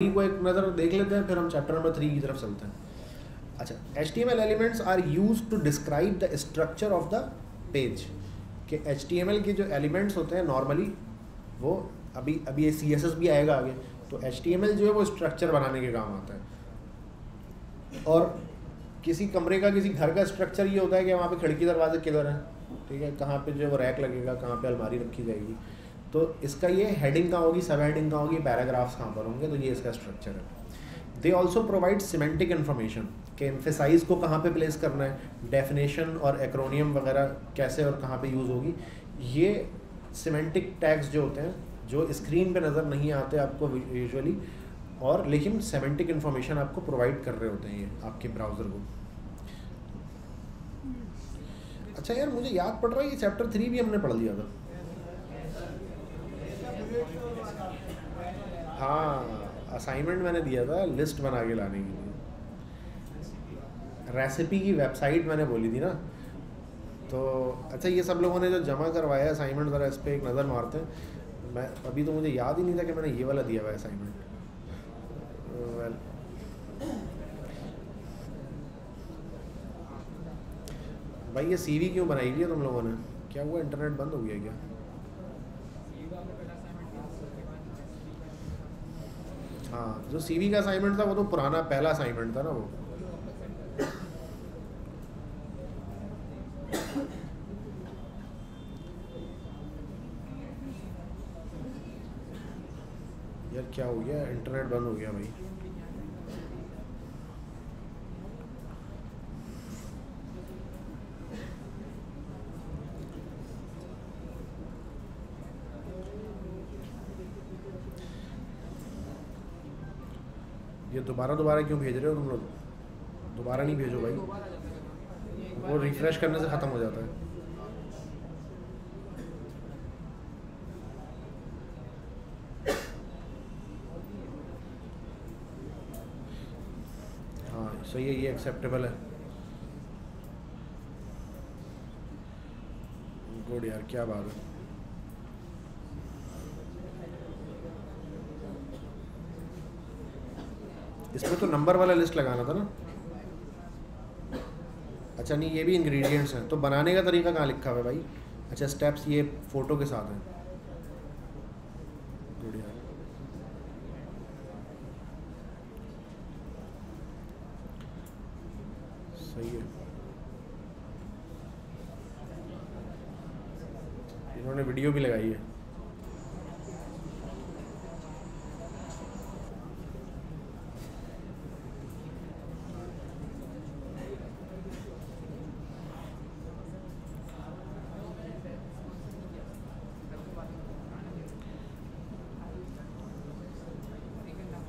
Three को एक नज़र देख लेते हैं, फिर हम चैप्टर नंबर थ्री की तरफ़ चलते हैं। अच्छा H T M L elements are use to describe the structure of the page कि एच टी एम एल के जो एलिमेंट्स होते हैं नॉर्मली वो अभी अभी ये सी एस एस भी आएगा आगे तो एच टी एम एल जो है, वो स्ट्रक्चर बनाने के काम आता है। और किसी कमरे का, किसी घर का स्ट्रक्चर ये होता है कि वहाँ पे खिड़की दरवाजे किधर हैं? ठीक है, कहाँ पे जो है वो रैक लगेगा, कहाँ पे अलमारी रखी जाएगी। तो इसका ये हेडिंग कहाँ होगी सब हेडिंग कहाँ होगी पैराग्राफ्स कहाँ पर होंगे तो ये इसका स्ट्रक्चर है। They also provide semantic information कि एम्फेसाइज को कहाँ पे प्लेस करना है डेफिनेशन और एक्रोनियम वगैरह कैसे और कहाँ पे यूज़ होगी। ये सीमेंटिक टैग्स जो होते हैं जो स्क्रीन पे नज़र नहीं आते आपको यूजुअली और लेकिन सेमेंटिक इन्फॉर्मेशन आपको प्रोवाइड कर रहे होते हैं ये आपके ब्राउज़र को। अच्छा यार मुझे याद पड़ रहा है ये चैप्टर थ्री भी हमने पढ़ लिया था। हाँ असाइनमेंट मैंने दिया था लिस्ट बना के लाने के लिए। रेसिपी की वेबसाइट मैंने बोली थी ना। तो अच्छा ये सब लोगों ने जो जमा करवाया असाइनमेंट ज़रा इस पर एक नज़र मारते हैं। मैं, अभी तो मुझे याद ही नहीं था कि मैंने ये वाला दिया हुआ असाइनमेंट भाई, ये सीवी क्यों बनाई हुई है तुम लोगों ने? क्या हुआ इंटरनेट बंद हो गया क्या? हाँ जो सीवी का असाइनमेंट था, वो तो पुराना पहला असाइनमेंट था ना वो। यार क्या हो गया? इंटरनेट बंद हो गया भाई ये दोबारा दोबारा क्यों भेज रहे हो तुम लोग? दोबारा नहीं भेजो भाई। वो रिफ्रेश करने से ख़त्म हो जाता है। हाँ सही है, ये एक्सेप्टेबल है। गुड यार, क्या बात है। इसमें तो नंबर वाला लिस्ट लगाना था ना। अच्छा नहीं, ये भी इंग्रेडिएंट्स हैं। तो बनाने का तरीका कहाँ लिखा हुआ है भाई? अच्छा स्टेप्स ये फ़ोटो के साथ हैं। सही है। इन्होंने वीडियो भी लगाई है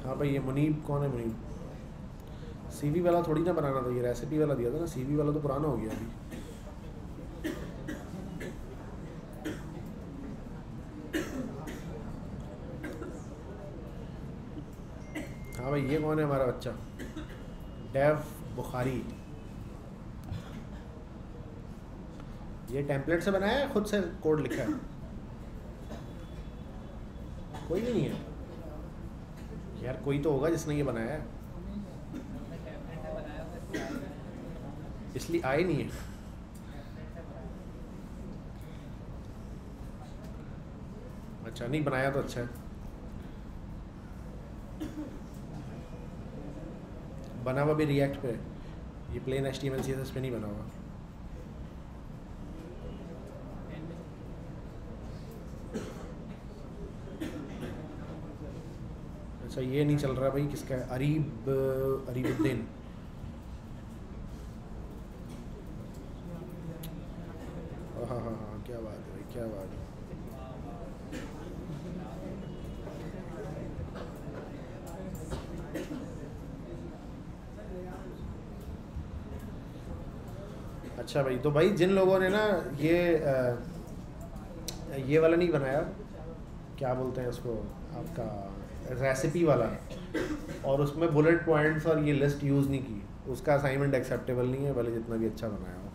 हाँ भाई, ये मुनीब, कौन है मुनीब? सीवी वाला थोड़ी ना बनाना था, ये रेसिपी वाला दिया था ना सीवी वाला तो पुराना हो गया अभी। हाँ भाई, ये कौन है हमारा बच्चा? डेव बुखारी ये टेम्पलेट से बनाया है खुद से कोड लिखा है? कोई भी नहीं है। यार, कोई तो होगा जिसने ये बनाया है। इसलिए आए नहीं है। अच्छा नहीं, बनाया तो अच्छा है। बना हुआ भी रिएक्ट पे ये plain H T M L C S S पे नहीं बना हुआ। अच्छा ये नहीं चल रहा भाई किसका है? अरीब अरीबुद्दीन। हाँ हाँ हाँ क्या बात है भाई क्या बात है। अच्छा भाई तो भाई जिन लोगों ने ना ये आ, ये वाला नहीं बनाया क्या बोलते हैं उसको आपका रेसिपी वाला। और उसमें बुलेट पॉइंट्स और ये लिस्ट यूज़ नहीं की। उसका असाइनमेंट एक्सेप्टेबल नहीं है, भले जितना भी अच्छा बनाया हो।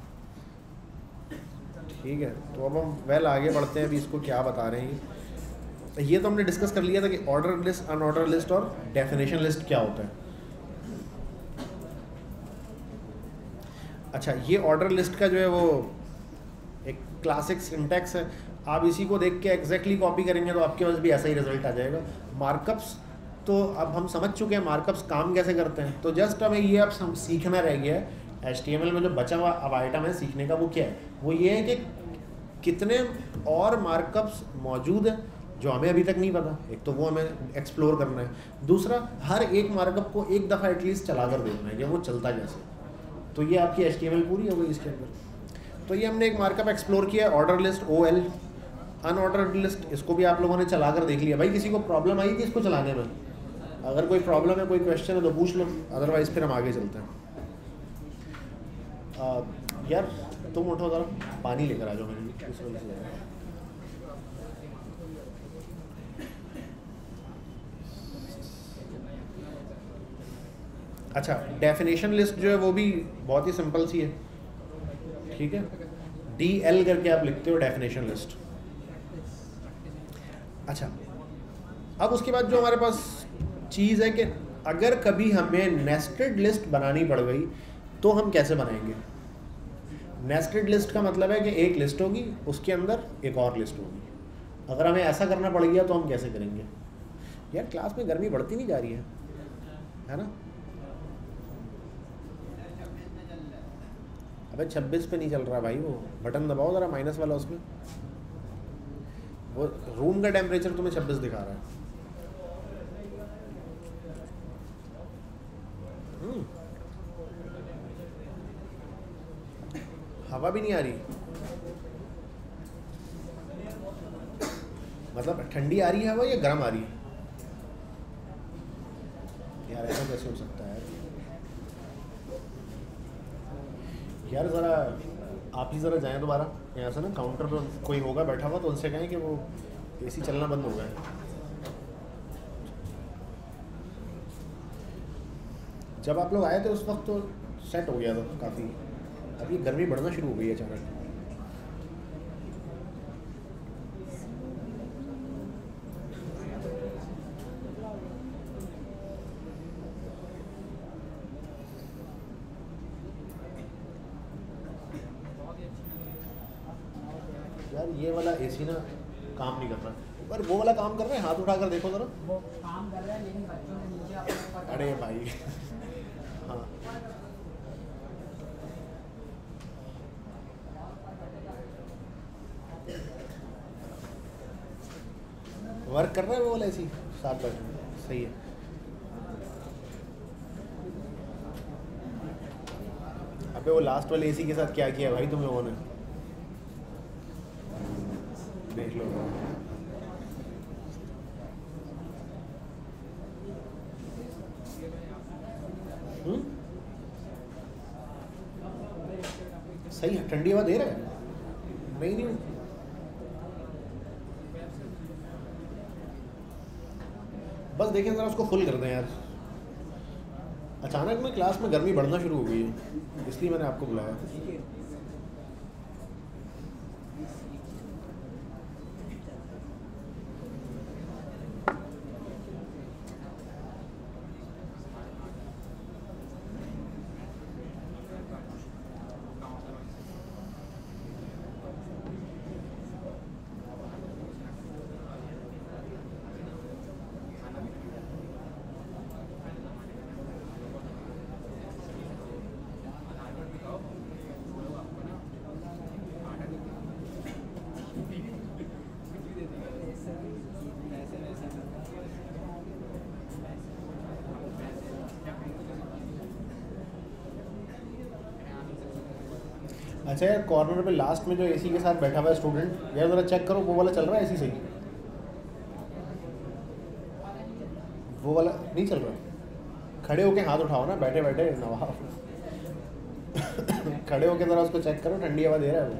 ठीक है तो अब हम वेल आगे बढ़ते हैं, अभी इसको क्या बता रहे हैं। ये तो हमने डिस्कस कर लिया था कि ऑर्डर लिस्ट अनऑर्डर लिस्ट और डेफिनेशन लिस्ट क्या होता है। अच्छा ये ऑर्डर लिस्ट का जो है वो एक क्लासिक सिंटेक्स है। आप इसी को देख के एग्जैक्टली कॉपी करेंगे तो आपके पास भी ऐसा ही रिज़ल्ट आ जाएगा। मार्कअप्स तो अब हम समझ चुके हैं मार्कअप्स काम कैसे करते हैं। तो जस्ट हमें ये अब सीखना रह गया है। एच में जो बचा हुआ अब आइटम है, सीखने का वो क्या है? वो ये है कि कितने और मार्कअप्स मौजूद हैं जो हमें अभी तक नहीं पता। एक तो वो हमें एक्सप्लोर करना है। दूसरा, हर एक मार्कअप को एक दफ़ा एटलीस्ट चला कर देखना है कि वो चलता कैसे तो ये आपकी एच पूरी हो गई इसके अंदर। तो ये हमने एक मार्कअप एक्सप्लोर किया order list O L unorder list इसको भी आप लोगों ने चला कर देख लिया। भाई किसी को प्रॉब्लम आई थी इसको चलाने में? अगर कोई प्रॉब्लम है कोई क्वेश्चन है तो पूछ लो अदरवाइज़ फिर हम आगे चलते हैं। आ, यार तुम उठो ज़रा पानी लेकर आ जाओ मेरे अच्छा डेफिनेशन लिस्ट जो है वो भी बहुत ही सिंपल सी है। ठीक है? डी एल करके आप लिखते हो डेफिनेशन लिस्ट अच्छा। अब उसके बाद जो हमारे पास चीज़ है कि अगर कभी हमें नेस्टेड लिस्ट बनानी पड़ गई तो हम कैसे बनाएँगे? नेस्टेड लिस्ट का मतलब है कि एक लिस्ट होगी, उसके अंदर एक और लिस्ट होगी। अगर हमें ऐसा करना पड़ गया तो हम कैसे करेंगे? यार क्लास में गर्मी बढ़ती नहीं जा रही है है ना? अबे, छब्बीस पे नहीं चल रहा भाई वो। बटन दबाओ ज़रा माइनस वाला उसमें। वो रूम का टेम्परेचर तुम्हें छब्बीस दिखा रहा है। हम्म। हवा भी नहीं आ रही। मतलब ठंडी आ रही है हवा या गर्म आ रही है? यार, ऐसा कैसे हो सकता है? यार, ज़रा आप ही ज़रा जाएँ दोबारा। यहाँ से ना काउंटर पर कोई होगा, बैठा हुआ तो उनसे कहें कि वो ए सी चलना बंद हो गया है। जब आप लोग आए थे उस वक्त तो सेट हो गया था काफ़ी। अभी गर्मी बढ़ना शुरू हो गई है अचानक ये वाला एसी ना काम नहीं कर रहा पर वो वाला काम कर हाथ उठाकर देखो जरा। काम कर रहा है लेकिन बच्चों ने नीचे अरे भाई। हाँ। वर्क कर रहे है वो वाला एसी सात बैठ सही है। अबे वो लास्ट वाले एसी के साथ क्या किया भाई तुम लोगों ने? है ठंडी हवा दे रहे है? नहीं नहीं। बस देखें ज़रा उसको फुल कर दें यार। अचानक में क्लास में गर्मी बढ़ना शुरू हो गई है, इसलिए मैंने आपको बुलाया। अच्छा यार कॉर्नर पे लास्ट में जो एसी के साथ बैठा हुआ है स्टूडेंट यार ज़रा चेक करो, वो वाला चल रहा है एसी सही वो वाला नहीं चल रहा? खड़े होके हाथ उठाओ ना, बैठे बैठे, नवाब। खड़े होके ज़रा उसको चेक करो, ठंडी हवा दे रहा है वो।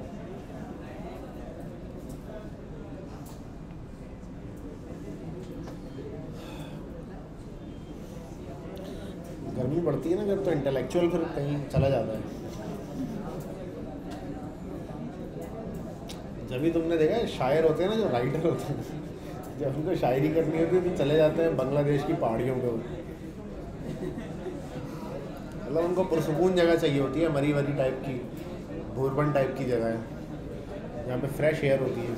गर्मी बढ़ती है ना जब तो इंटेलेक्चुअल फिर कहीं चला जाता है। जब भी तुमने देखा है शायर होते हैं ना जो राइटर होते हैं जब उनको शायरी करनी होती है तो चले जाते हैं बांग्लादेश की पहाड़ियों पे। मतलब उनको पुरसकून जगह चाहिए होती है मरी वरी टाइप की भूरबन टाइप की जगह है। यहाँ पे फ्रेश एयर होती है।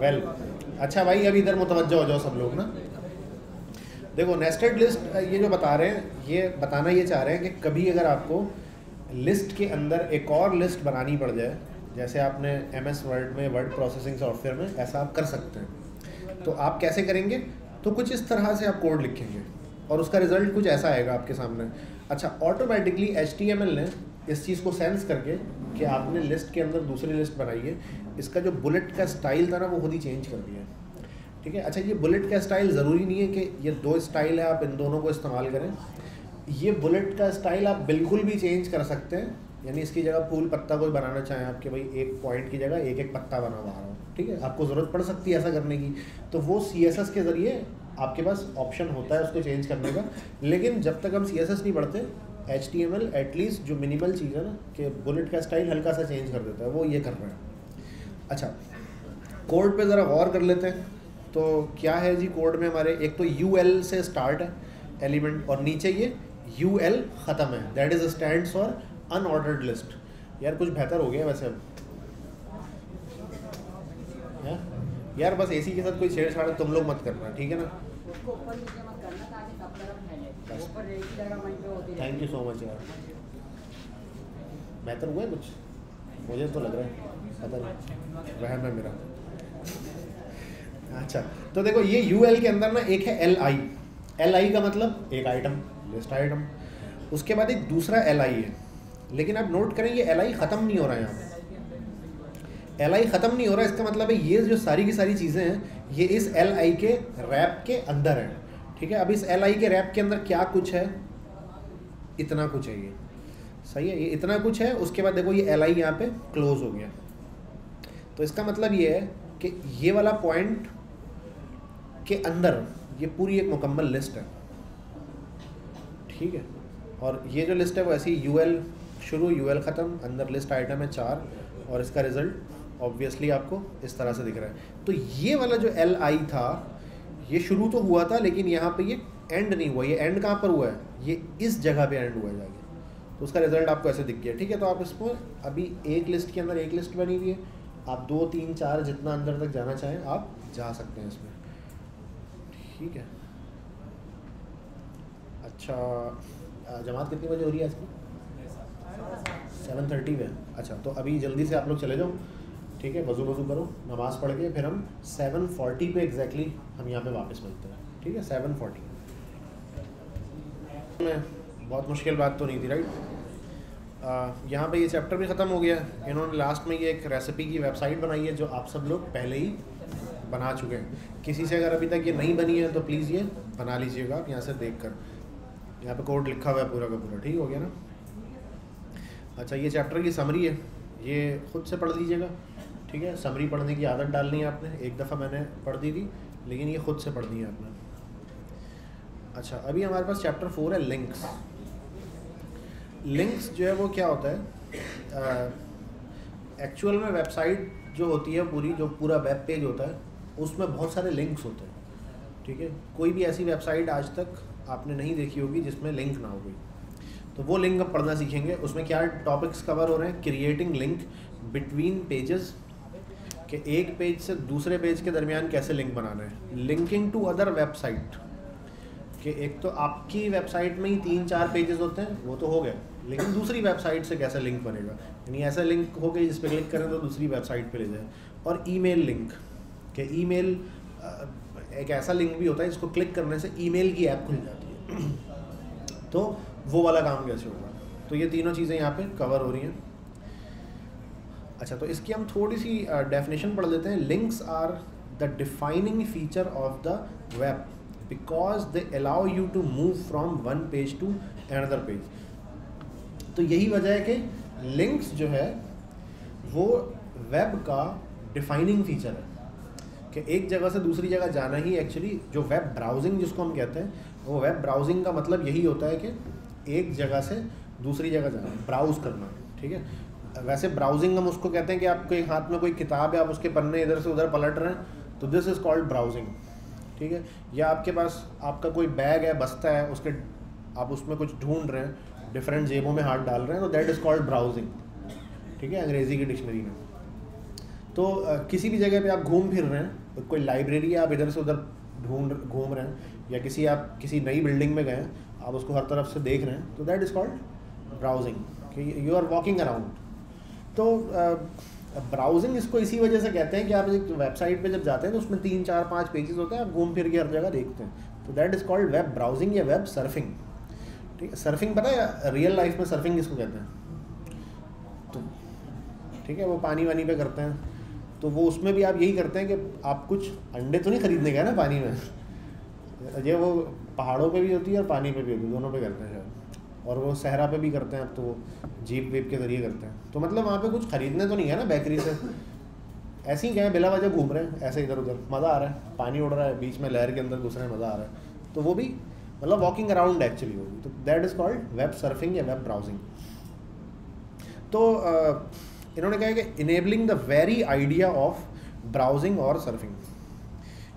वेल well, अच्छा भाई अभी इधर मुतवजह हो जाओ सब लोग ना। देखो नेस्टेड लिस्ट ये जो बता रहे हैं, ये बताना ये चाह रहे हैं कि कभी अगर आपको लिस्ट के अंदर एक और लिस्ट बनानी पड़ जाए, जैसे आपने एम एस वर्ड में वर्ड प्रोसेसिंग सॉफ्टवेयर में, ऐसा आप कर सकते हैं। तो आप कैसे करेंगे? तो कुछ इस तरह से आप कोड लिखेंगे और उसका रिज़ल्ट कुछ ऐसा आएगा आपके सामने। अच्छा ऑटोमेटिकली एचटीएमएल ने इस चीज़ को सेंस करके कि आपने लिस्ट के अंदर दूसरी लिस्ट बनाई है। इसका जो बुलेट का स्टाइल था ना, वो खुद ही चेंज कर दिया। ठीक है? अच्छा ये बुलेट का स्टाइल ज़रूरी नहीं है कि ये दो स्टाइल है, आप इन दोनों को इस्तेमाल करें। ये बुलेट का स्टाइल आप बिल्कुल भी चेंज कर सकते हैं। यानी इसकी जगह फूल पत्ता कोई बनाना चाहें आपके भाई एक पॉइंट की जगह एक एक पत्ता बना हुआ रहा हो, ठीक है? आपको ज़रूरत पड़ सकती है ऐसा करने की। तो वो सीएसएस के ज़रिए आपके पास ऑप्शन होता है उसको चेंज करने का। लेकिन जब तक हम सीएसएस नहीं पढ़ते H T M L at least जो मिनिमल चीज़ है ना, कि बुलेट का स्टाइल हल्का सा चेंज कर देता है, वो ये कर रहा है। अच्छा कोड पे ज़रा गौर कर लेते हैं। तो क्या है जी कोड में हमारे? एक तो यू एल से स्टार्ट है एलिमेंट और नीचे ये यू एल ख़त्म है। That is stand for unordered list यार कुछ बेहतर हो गया वैसे। अब यार बस एसी के साथ कोई छेड़छाड़ तुम लोग मत करना, ठीक है ना? थैंक यू सो मच यार। बेहतर हुआ है कुछ? मुझे तो लग रहा है। पता नहीं। वह है मेरा। अच्छा तो देखो ये यू एल के अंदर ना एक है एल आई एल आई का मतलब एक आइटम लिस्ट आइटम उसके बाद एक दूसरा एल आई है। लेकिन आप नोट करें, ये एल आई ख़त्म नहीं हो रहा है यहाँ पे। एल आई ख़त्म नहीं हो रहा, इसका मतलब है ये जो सारी की सारी चीज़ें हैं, ये इस एल आई के रैप के अंदर है। ठीक है, अब इस एल आई के रैप के अंदर क्या कुछ है? इतना कुछ है ये। सही है, ये इतना कुछ है, उसके बाद देखो ये एल आई यहाँ पे क्लोज हो गया। तो इसका मतलब ये है कि ये वाला पॉइंट के अंदर ये पूरी एक मुकम्मल लिस्ट है। ठीक है? और ये जो लिस्ट है वो ऐसी यू एल शुरू यू एल ख़त्म, अंदर लिस्ट आइटम है चार, और इसका रिज़ल्ट ऑब्वियसली आपको इस तरह से दिख रहा है। तो ये वाला जो एल आई था, ये शुरू तो हुआ था, लेकिन यहाँ पे ये एंड नहीं हुआ। ये एंड कहाँ पर हुआ है? ये इस जगह पे एंड हुआ है जाके। तो उसका रिज़ल्ट आपको ऐसे दिख गया। ठीक है? तो आप इसको अभी एक लिस्ट के अंदर एक लिस्ट बनी हुई है। आप दो, तीन, चार जितना अंदर तक जाना चाहें, आप जा सकते हैं इसमें। ठीक है। अच्छा जमात कितनी बजे हो रही है आज सेवन थर्टी में अच्छा तो अभी जल्दी से आप लोग चले जाओ। ठीक है वज़ू वज़ू करो, नमाज़ पढ़ के फिर हम सेवन फोर्टी पे एग्जैक्टली हम यहाँ पे वापस मिलते हैं। ठीक है सेवन फोर्टी में, बहुत मुश्किल बात तो नहीं थी राइट यहाँ पे ये चैप्टर भी ख़त्म हो गया। इन्होंने लास्ट में ये एक रेसिपी की वेबसाइट बनाई है जो आप सब लोग पहले ही बना चुके हैं। किसी से अगर अभी तक ये नहीं बनी है तो प्लीज़ ये बना लीजिएगा आप यहाँ से देख कर यहाँ पर कोड लिखा हुआ है पूरा का पूरा, ठीक हो गया ना? अच्छा ये चैप्टर की समरी है। ये खुद से पढ़ लीजिएगा, ठीक है? समरी पढ़ने की आदत डालनी है आपने। एक दफ़ा मैंने पढ़ दी थी, लेकिन ये खुद से पढ़नी है आपने। अच्छा अभी हमारे पास चैप्टर फोर है लिंक्स लिंक्स जो है वो क्या होता है? एक्चुअल में वेबसाइट जो होती है पूरी, जो पूरा वेब पेज होता है उसमें बहुत सारे लिंक्स होते हैं, ठीक है? कोई भी ऐसी वेबसाइट आज तक आपने नहीं देखी होगी जिसमें लिंक ना हो गई तो वो लिंक अब पढ़ना सीखेंगे। उसमें क्या टॉपिक्स कवर हो रहे हैं? क्रिएटिंग लिंक बिटवीन पेजेस कि एक पेज से दूसरे पेज के दरमियान कैसे लिंक बनाना है? लिंकिंग टू अदर वेबसाइट कि एक तो आपकी वेबसाइट में ही तीन चार पेजेस होते हैं, वो तो हो गए। लेकिन दूसरी वेबसाइट से कैसे लिंक बनेगा? यानी ऐसा लिंक हो गया जिस पर क्लिक करें तो दूसरी वेबसाइट पर ले जाए। और ईमेल लिंक कि ईमेल एक ऐसा लिंक भी होता है जिसको क्लिक करने से ईमेल की ऐप खुल जाती है। तो वो वाला काम कैसे होगा? तो ये तीनों चीज़ें यहाँ पे कवर हो रही हैं। अच्छा तो इसकी हम थोड़ी सी डेफिनेशन पढ़ लेते हैं। Links are the defining feature of the web because they allow you to move from one page to another page तो यही वजह है कि लिंक्स जो है, वो वेब का डिफाइनिंग फीचर है। कि एक जगह से दूसरी जगह जाना ही एक्चुअली जो वेब ब्राउजिंग जिसको हम कहते हैं, वो वेब ब्राउजिंग का मतलब यही होता है कि एक जगह से दूसरी जगह जाना ब्राउज करना, ठीक है? वैसे ब्राउजिंग हम उसको कहते हैं कि आपके हाथ में कोई किताब है आप उसके पन्ने इधर से उधर पलट रहे हैं तो दिस इज़ कॉल्ड ब्राउजिंग ठीक है? या आपके पास, आपका कोई बैग है, बस्ता है, उसके, आप उसमें कुछ ढूंढ रहे हैं डिफरेंट जेबों में हाथ डाल रहे हैं तो दैट इज़ कॉल्ड ब्राउजिंग ठीक है? अंग्रेज़ी की डिक्शनरी में। तो किसी भी जगह पे आप घूम फिर रहे हैं, कोई लाइब्रेरी आप इधर से उधर ढूंढ, घूम रहे हैं, या किसी आप, किसी नई बिल्डिंग में गए हैं, आप उसको हर तरफ़ से देख रहे हैं तो that is called browsing you are walking around तो ब्राउजिंग इसको इसी वजह से कहते हैं कि आप एक वेबसाइट पे जब जाते हैं तो उसमें तीन, चार, पाँच पेजेस होते हैं, आप घूम फिर के हर जगह देखते हैं। तो that is called web browsing या वेब सर्फिंग ठीक है सर्फिंग पता है रियल लाइफ में सर्फिंग किसको कहते हैं? तो ठीक है, वो पानी वानी पे करते हैं। तो वो उसमें भी आप यही करते हैं कि आप कुछ अंडे तो नहीं खरीदने गए ना पानी में? ये वो पहाड़ों पे भी होती है और पानी पे भी होती है, दोनों पे करते हैं शायद। और वो सहरा पे भी करते हैं अब तो वो जीप वीप के ज़रिए करते हैं। तो मतलब वहाँ पे कुछ ख़रीदने तो नहीं है ना बेकरी से? ऐसे ही गए बिला वजह घूम रहे हैं, ऐसे इधर उधर, मज़ा आ रहा है, पानी उड़ रहा है, बीच में लहर के अंदर घुस रहे हैं, मज़ा आ रहा है। तो वो भी मतलब वॉकिंग अराउंड एक्चुअली होगी तो that is called web surfing या वेब ब्राउजिंग तो इन्होंने कहा कि enabling the very idea of browsing और सर्फिंग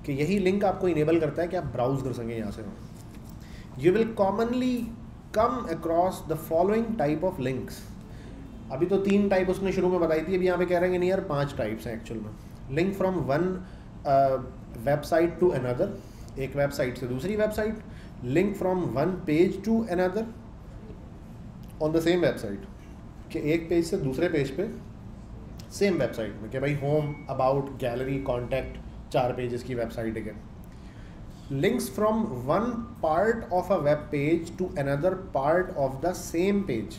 कि यही लिंक आपको इनेबल करता है कि आप ब्राउज कर सकें यहाँ से। You will commonly come across the following type of links अभी तो तीन टाइप उसने शुरू में बताई थी, अभी यहाँ पे कह रहे हैं नहीं यार, पाँच टाइप्स हैं एक्चुअल में। Link from one website to another एक वेबसाइट से दूसरी website link from one page to another on the same website कि एक पेज से दूसरे पेज पे सेम वेबसाइट में कि भाई होम अबाउट गैलरी कॉन्टैक्ट चार पेजेस की वेबसाइट है। Links from one part of a web page to another part of the same page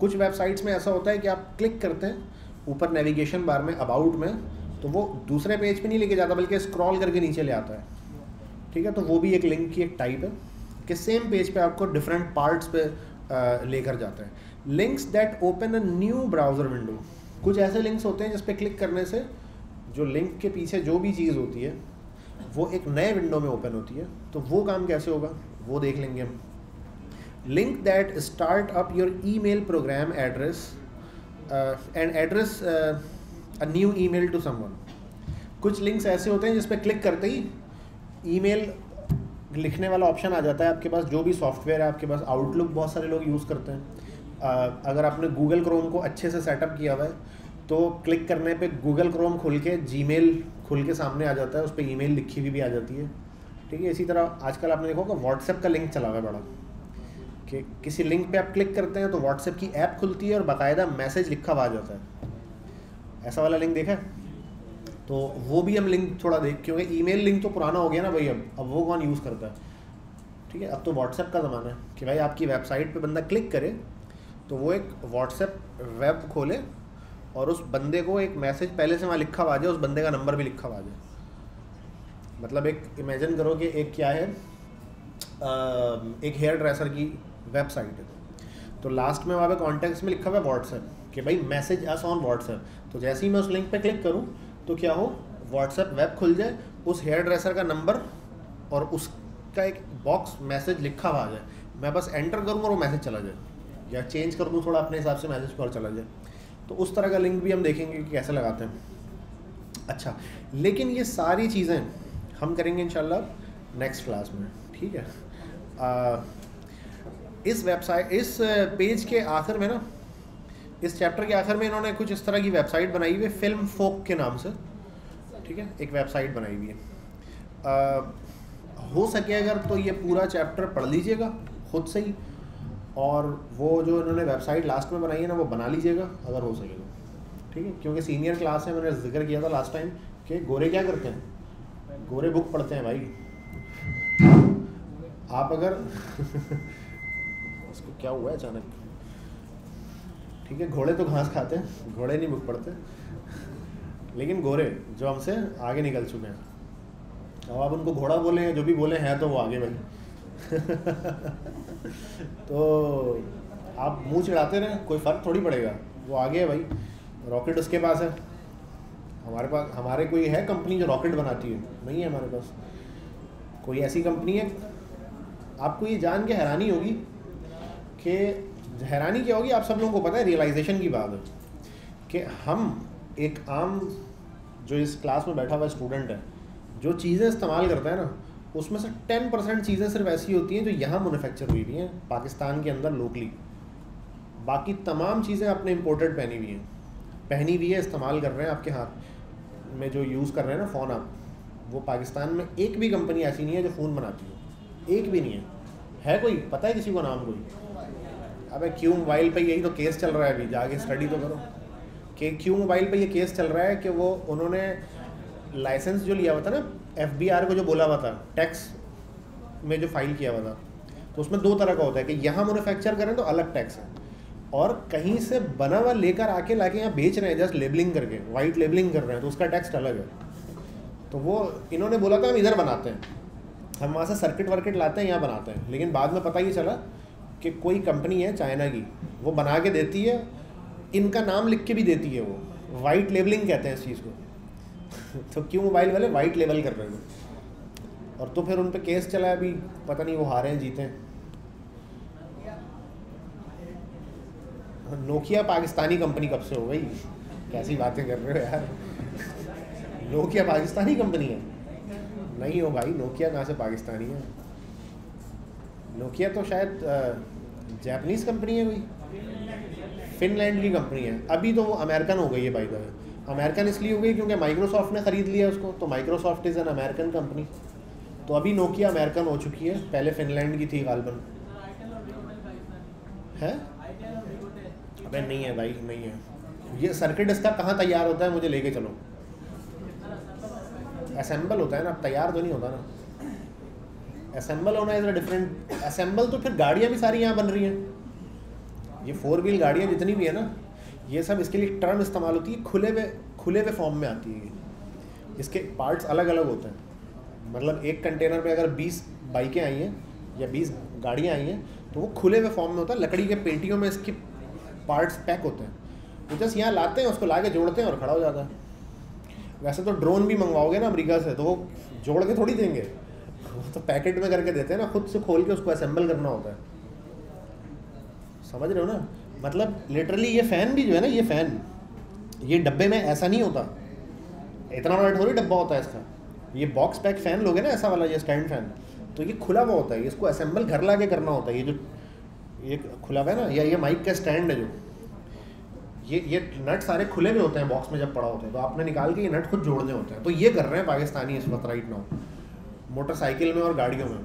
कुछ वेबसाइट्स में ऐसा होता है कि आप क्लिक करते हैं, ऊपर नेविगेशन बार में अबाउट में तो वो दूसरे पेज पे नहीं लेके जाता, बल्कि स्क्रॉल करके नीचे ले आता है। ठीक है? तो वो भी एक लिंक की एक टाइप है, कि सेम पेज पे आपको डिफरेंट पार्ट्स पे लेकर जाता है। Links that open a new browser window कुछ ऐसे लिंक्स होते हैं जिस पे क्लिक करने से जो लिंक के पीछे जो भी चीज़ होती है, वो एक नए विंडो में ओपन होती है तो वो काम कैसे होगा? वो देख लेंगे हम। Link that start up your email program address and address a new email to someone कुछ लिंक्स ऐसे होते हैं जिस पर क्लिक करते ही ईमेल लिखने वाला ऑप्शन आ जाता है आपके पास, जो भी सॉफ्टवेयर है आपके पास आउटलुक बहुत सारे लोग यूज़ करते हैं। अगर आपने गूगल क्रोम को अच्छे से सेटअप किया हुआ है तो क्लिक करने पे गूगल क्रोम खुल के जीमेल खुल के सामने आ जाता है, उस पर ईमेल लिखी हुई भी आ जाती है। ठीक है, इसी तरह आजकल आपने देखो कि व्हाट्सएप का लिंक चला हुआ है बड़ा। कि किसी लिंक पे आप क्लिक करते हैं तो व्हाट्सएप की ऐप खुलती है और बाकायदा मैसेज लिखा हुआ आ जाता है। ऐसा वाला लिंक देखा तो वो भी हम लिंक थोड़ा देख, क्योंकि ईमेल लिंक तो पुराना हो गया ना भाई अब अब वो कौन यूज़ करता है? ठीक है, अब तो व्हाट्सएप का ज़माना है कि भाई आपकी वेबसाइट पे बंदा क्लिक करे तो वो एक व्हाट्सएप वेब खोले और उस बंदे को एक मैसेज पहले से वहाँ लिखा हुआ जाए, उस बंदे का नंबर भी लिखा हुआ जाए। मतलब एक इमेजिन करो कि एक क्या है एक हेयर ड्रेसर की वेबसाइट है। तो लास्ट में वहाँ पे कॉन्टेक्ट में लिखा हुआ है व्हाट्सएप कि भाई मैसेज अस ऑन व्हाट्सएप तो जैसे ही मैं उस लिंक पे क्लिक करूँ तो क्या हो व्हाट्सएप वेब खुल जाए, उस हेयर ड्रेसर का नंबर और उसका एक बॉक्स मैसेज लिखा हुआ आ जाए। मैं बस एंटर करूँ और वो मैसेज चला जाए। या चेंज कर दूँ थोड़ा अपने हिसाब से मैसेज पर चला जाए। तो उस तरह का लिंक भी हम देखेंगे कि कैसे लगाते हैं। अच्छा लेकिन ये सारी चीज़ें हम करेंगे इंशाल्लाह नेक्स्ट क्लास में ठीक है? आ, इस वेबसाइट इस पेज के आखिर में ना इस चैप्टर के आखिर में इन्होंने कुछ इस तरह की वेबसाइट बनाई हुई है फ़िल्म फोक के नाम से ठीक है? एक वेबसाइट बनाई हुई है। आ, हो सके अगर तो ये पूरा चैप्टर पढ़ लीजिएगा खुद से ही। और वो जो इन्होंने वेबसाइट लास्ट में बनाई है ना, वो बना लीजिएगा, अगर हो सके तो। ठीक है? क्योंकि सीनियर क्लास है, मैंने ज़िक्र किया था लास्ट टाइम कि गोरे क्या करते हैं? गोरे बुक पढ़ते हैं भाई। आप अगर उसको क्या हुआ है अचानक? ठीक है, घोड़े तो घास खाते हैं, घोड़े नहीं बुक पढ़ते। लेकिन गोरे, जो हमसे आगे निकल चुके हैं। अब आप उनको घोड़ा बोले हैं जो भी बोले, हैं तो वो आगे भाई। तो आप मुँह चिढ़ाते रहें, कोई फ़र्क थोड़ी पड़ेगा। वो आगे है भाई रॉकेट उसके पास है। हमारे पास, हमारे कोई है कंपनी जो रॉकेट बनाती है? नहीं है हमारे पास। कोई ऐसी कंपनी है? आपको ये जान के हैरानी होगी कि, हैरानी क्या होगी? आप सब लोगों को पता है रियलाइजेशन की बात है कि हम एक आम जो इस क्लास में बैठा हुआ स्टूडेंट है, जो चीज़ें इस्तेमाल करता है ना उसमें से टेन परसेंट चीज़ें सिर्फ़ ऐसी होती हैं जो यहाँ मैनुफैक्चर हुई हुई हैं, पाकिस्तान के अंदर लोकली बाकी तमाम चीज़ें आपने इम्पोर्टेड पहनी हुई हैं। पहनी हुई है, इस्तेमाल कर रहे हैं आपके हाथ में जो यूज़ कर रहे हैं ना फ़ोन आप। वो पाकिस्तान में एक भी कंपनी ऐसी नहीं है जो फ़ोन बनाती हो। एक भी नहीं है। है कोई? पता है किसी को नाम कोई? अबे क्यों मोबाइल पे यही तो केस चल रहा है अभी? जाके स्टडी तो करो। कि क्यों मोबाइल पे ये केस चल रहा है कि वो, उन्होंने लाइसेंस जो लिया हुआ था ना एफबीआर को जो बोला हुआ था, टैक्स में जो फ़ाइल किया हुआ था तो उसमें दो तरह का होता है कि यहाँ मैनुफैक्चर करें तो अलग टैक्स है। और कहीं से बना हुआ लेकर आके लाके यहाँ बेच रहे हैं जस्ट लेबलिंग करके वाइट लेबलिंग कर रहे हैं तो उसका टैक्स अलग है। तो वो इन्होंने बोला था, हम इधर बनाते हैं। हम वहाँ से सर्किट वर्किट लाते हैं, यहाँ बनाते हैं। लेकिन बाद में पता ही चला कि कोई कंपनी है चाइना की, वो बना के देती है, इनका नाम लिख के भी देती है वो। वाइट लेबलिंग कहते हैं इस चीज़ को। तो क्यों मोबाइल वाले वाइट लेवल कर रहे हैं? और तो फिर उन पर केस चला है अभी, पता नहीं वो हारे हैं, जीते हैं। नोकिया पाकिस्तानी कंपनी कब से हो गई? कैसी बातें कर रहे हो यार? नोकिया पाकिस्तानी कंपनी है? नहीं हो भाई नोकिया कहाँ से पाकिस्तानी है? नोकिया तो शायद जैपनीज़ कंपनी है कोई? फिनलैंड की कंपनी है। अभी तो वो अमेरिकन हो गई है भाई द अमेरिकन इसलिए हो गई क्योंकि माइक्रोसॉफ्ट ने ख़रीद लिया उसको। तो Microsoft is an American company तो अभी नोकिया अमेरिकन हो चुकी है। पहले फिनलैंड की थी गालबन। है? अबे नहीं है भाई, नहीं है। ये सर्किट इसका कहाँ तैयार होता है? मुझे लेके चलो। असेंबल होता है ना। तैयार तो नहीं होता ना। असेंबल होना इज़ डिफरेंट असेंबल तो फिर गाड़ियाँ भी सारी यहाँ बन रही हैं। ये फोर व्हील गाड़ियाँ जितनी भी है ना ये सब इसके लिए टर्म इस्तेमाल होती है, खुले हुए खुले हुए फॉर्म में आती है इसके पार्ट्स अलग अलग होते हैं। मतलब एक कंटेनर में अगर 20 बाइकें आई हैं या 20 गाड़ियाँ आई हैं तो वो खुले हुए फॉर्म में होता है। लकड़ी के पेटियों में इसकी पार्ट्स पैक होते हैं। तो जस्ट यहाँ लाते हैं, उसको ला के जोड़ते हैं और खड़ा हो जाता है। वैसे तो ड्रोन भी मंगवाओगे ना अमेरिका से तो वो जोड़ के थोड़ी देंगे। वो तो पैकेट में करके देते हैं ना, खुद से खोल के उसको असेंबल करना होता है। समझ रहे हो ना? मतलब लिटरली ये फ़ैन भी जो है ना, ये फ़ैन ये डब्बे में ऐसा नहीं होता। इतना बड़ा थोड़ी डब्बा होता है इसका। ये बॉक्स पैक फ़ैन लोगे ना, ऐसा वाला, ये स्टैंड फ़ैन तो ये खुला हुआ होता है, इसको असेंबल घर ला के करना होता है। ये जो, ये खुला हुआ है ना, या ये माइक का स्टैंड है जो। ये ये नट सारे खुले हुए होते हैं बॉक्स में जब पड़ा होता है तो आपने निकाल के ये नट खुद जोड़ने होते हैं। तो ये कर रहे हैं पाकिस्तानी इस वक्त राइट नाउ मोटरसाइकिल में और गाड़ियों में।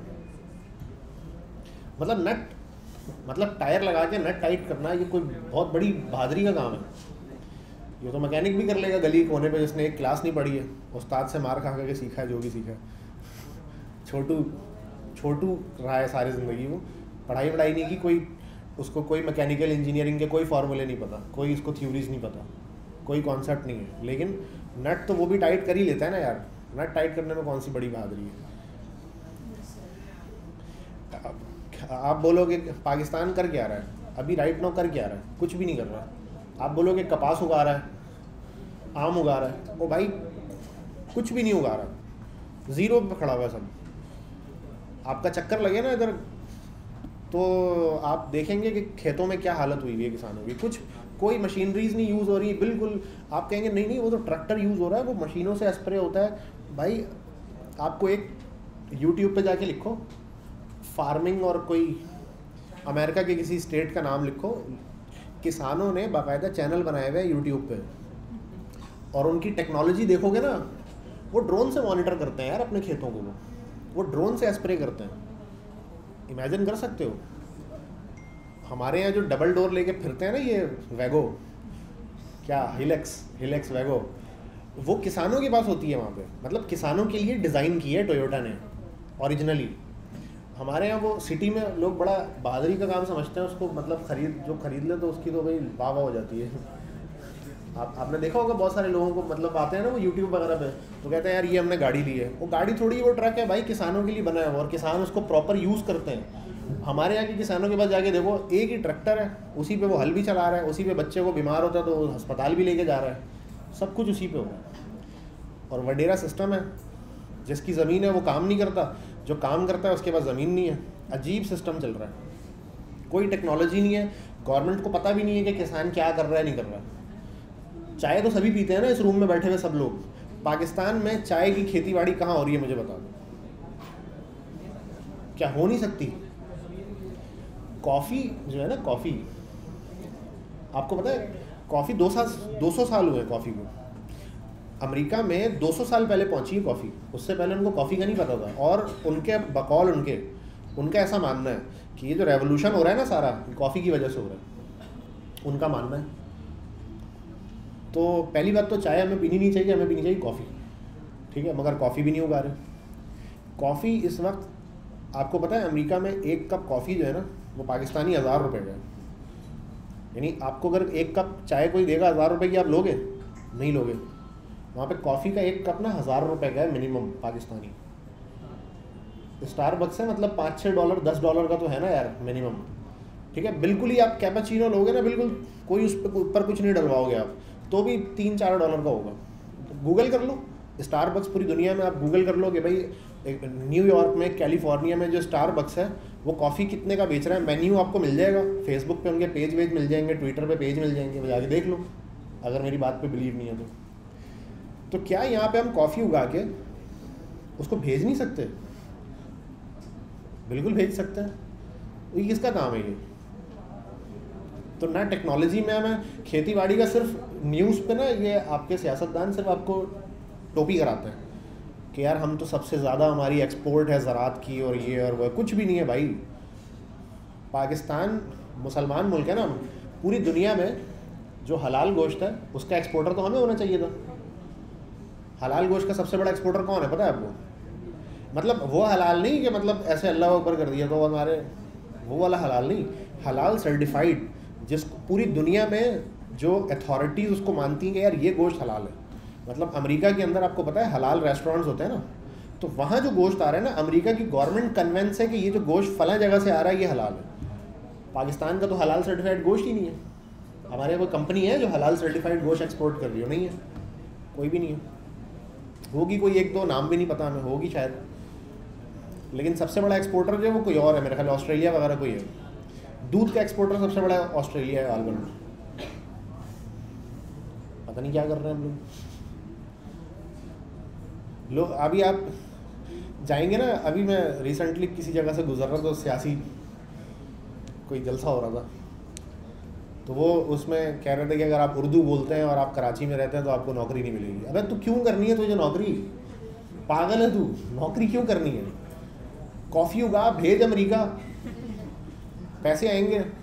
मतलब नट मतलब टायर लगा के नट टाइट करना ये कोई बहुत बड़ी बहादरी का काम है। ये तो मैकेनिक भी कर लेगा गली कोने पे, जिसने एक क्लास नहीं पढ़ी है। उस्ताद से मार खा करके सीखा है, जो भी सीखा है। छोटू छोटू रहा है सारी ज़िंदगी वो। पढ़ाई वढ़ाई नहीं की, कोई उसको कोई मैकेनिकल इंजीनियरिंग के कोई फार्मूले नहीं पता, कोई इसको थ्योरीज नहीं पता, कोई कॉन्सेप्ट नहीं है। लेकिन नट तो वो भी टाइट कर ही लेता है ना यार। नट टाइट करने में कौन सी बड़ी बहादुरी है? आप बोलोगे पाकिस्तान कर क्या रहा है? अभी राइट नो कर क्या रहा है? कुछ भी नहीं कर रहा। आप बोलोगे कपास उगा रहा है, आम उगा रहा है वो भाई, कुछ भी नहीं उगा रहा। ज़ीरो पे खड़ा हुआ सब। आपका चक्कर लगे ना इधर। तो आप देखेंगे कि खेतों में क्या हालत हुई हुई है किसानों की। कुछ, कोई मशीनरीज नहीं यूज़ हो रही, बिल्कुल। आप कहेंगे, नहीं नहीं, वो तो ट्रैक्टर यूज़ हो रहा है, वो मशीनों से स्प्रे होता है। भाई, आपको एक यूट्यूब पे जाके लिखो। फ़ार्मिंग और कोई अमेरिका के किसी स्टेट का नाम लिखो, किसानों ने बाकायदा चैनल बनाए हुए हैं यूट्यूब पे। और उनकी टेक्नोलॉजी देखोगे ना, वो ड्रोन से मॉनिटर करते हैं यार अपने खेतों को वो। वो ड्रोन से स्प्रे करते हैं। इमेजिन कर सकते हो। हमारे यहाँ जो डबल डोर लेके फिरते हैं ना ये वैगो क्या हिलेक्स हिलेक्स वैगो वो किसानों के पास होती है वहाँ पे। मतलब किसानों के लिए डिज़ाइन की है टोयोटा ने ओरिजिनली हमारे यहाँ वो सिटी में लोग बड़ा बहादुरी का काम समझते हैं, उसको मतलब खरीद, जो खरीद ले तो उसकी तो भाई वाह हो जाती है। आप, आपने देखा होगा बहुत सारे लोगों को मतलब आते हैं ना वो यूट्यूब वगैरह पे तो कहते हैं, यार, ये हमने गाड़ी ली है। वो गाड़ी थोड़ी वो ट्रक है, भाई किसानों के लिए बना है और किसान उसको प्रॉपर यूज़ करते हैं। हमारे यहाँ के किसानों के पास जाके देखो, एक ही ट्रैक्टर है, उसी पे वो हल भी चला रहा है, उसी पे बच्चे को बीमार होता है तो अस्पताल भी लेके जा रहा है। सब कुछ उसी पे है और वडेरा सिस्टम है, जिसकी ज़मीन है वो काम नहीं करता। जो काम करता है, उसके पास ज़मीन नहीं है। अजीब सिस्टम चल रहा है। कोई टेक्नोलॉजी नहीं है। गवर्नमेंट को पता भी नहीं है कि किसान क्या कर रहा है, नहीं कर रहा है। चाय तो सभी पीते हैं ना, इस रूम में बैठे हुए सब लोग। पाकिस्तान में चाय की खेती बाड़ी कहाँ हो रही है, मुझे बता दो क्या हो नहीं सकती? कॉफ़ी जो है ना, कॉफ़ी। आपको पता है, कॉफ़ी दो साल, दो सौ साल हुए कॉफ़ी को। अमेरिका में 200 साल पहले पहुँची है कॉफ़ी। उससे पहले उनको कॉफ़ी का नहीं पता था और उनके बकौल उनके, उनका ऐसा मानना है कि ये जो रेवोल्यूशन हो रहा है ना सारा, कॉफ़ी की वजह से हो रहा है। उनका मानना है। तो पहली बात तो चाय हमें पीनी नहीं चाहिए, हमें पीनी चाहिए कॉफ़ी। ठीक है, मगर कॉफ़ी भी नहीं उगा रहे। कॉफ़ी इस वक्त, आपको पता है, अमेरिका में एक कप कॉफ़ी जो है ना, वो पाकिस्तानी हज़ार रुपये का है। यानी आपको अगर एक कप चाय कोई देगा, हज़ार रुपये की आप लोगे? नहीं लोगे। वहाँ पे कॉफ़ी का एक कप ना हज़ार रुपये का है मिनिमम पाकिस्तानी। स्टार बक्स है मतलब पाँच छः डॉलर दस डॉलर का तो है ना यार मिनिमम ठीक है? बिल्कुल ही आप कैपेचिनो लोगे ना, बिल्कुल कोई उस पर ऊपर कुछ नहीं डलवाओगे आप। तो भी तीन चार डॉलर का होगा। गूगल कर लो। स्टार पूरी दुनिया में आप गूगल कर लो कि भाई न्यूयॉर्क में कैलिफ़ोर्निया में जो स्टार है, वो कॉफ़ी कितने का बेच रहा है? मेन्यू आपको मिल जाएगा। फेसबुक पे उनके पेज वेज मिल जाएँगे ट्विटर पे पेज मिल जाएँगे वो जाके देख लो। अगर मेरी बात पे बिलीव नहीं है तो। तो क्या यहाँ पे हम कॉफ़ी उगा के उसको भेज नहीं सकते? बिल्कुल भेज सकते हैं। तो ये किसका काम है ये? तो ना टेक्नोलॉजी में हमें खेती बाड़ी का सिर्फ़ न्यूज़ पे ना ये आपके सियासतदान सिर्फ़ आपको टोपी कराते हैं कि यार हम तो सबसे ज़्यादा हमारी एक्सपोर्ट है ज़रात की और ये और वह कुछ भी नहीं है भाई। पाकिस्तान, मुसलमान मुल्क है ना, पूरी दुनिया में जो हलाल गोश्त है, उसका एक्सपोर्टर तो हमें होना चाहिए था। हलाल गोश्त का सबसे बड़ा एक्सपोर्टर कौन है, पता है आपको? मतलब वो हलाल नहीं कि मतलब ऐसे अल्लाह ऊपर कर दिया तो हमारे वो वाला हलाल नहीं। हलाल सर्टिफाइड जिस पूरी दुनिया में जो अथॉरिटीज़ उसको मानती हैं कि यार ये गोश्त हलाल है। मतलब अमेरिका के अंदर आपको पता है हलाल रेस्टोरेंट्स होते हैं ना तो वहाँ जो गोश्त आ रहा है ना, अमेरिका की गवर्नमेंट कन्वेंस है कि ये जो गोश्त फला जगह से आ रहा है, ये हलाल है। पाकिस्तान का तो हलाल सर्टिफाइड गोश्त ही नहीं है। हमारे वो कंपनी है जो हलाल सर्टिफाइड गोश्त एक्सपोर्ट कर रही हो? नहीं है। कोई भी नहीं है। होगी कोई एक दो, नाम भी नहीं पता हमें, होगी शायद। लेकिन सबसे बड़ा एक्सपोर्टर जो है वो कोई और है, मेरे ख्याल ऑस्ट्रेलिया वगैरह कोई है। दूध का एक्सपोर्टर सबसे बड़ा ऑस्ट्रेलिया है आलबर्ट पता नहीं क्या कर रहे हैं हम लोग। लोग अभी आप जाएँगे ना, अभी मैं रिसेंटली किसी जगह से गुजर रहा था तो सियासी, कोई जलसा हो रहा था। तो वो उसमें कह रहे थे कि अगर आप उर्दू बोलते हैं और आप कराची में रहते हैं तो आपको नौकरी नहीं मिलेगी। अबे तू क्यों करनी है तुझे नौकरी? पागल है तू। नौकरी क्यों करनी है? कॉफ़ी उगा, भेज अमरीका। पैसे आएँगे।